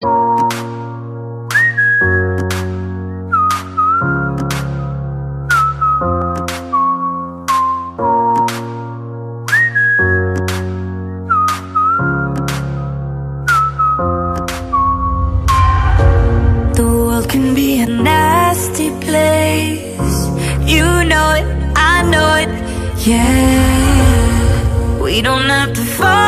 The world can be a nasty place. You know it, I know it, yeah. We don't have to fall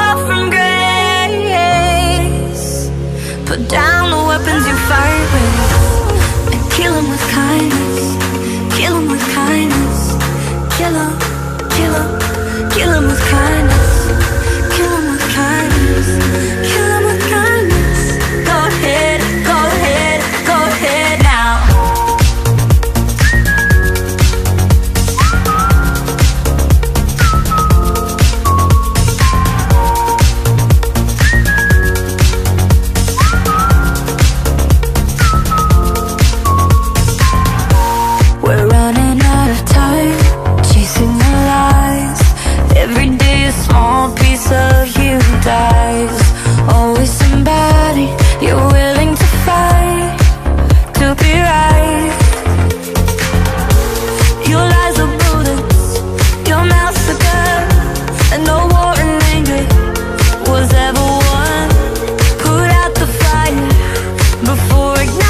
forget.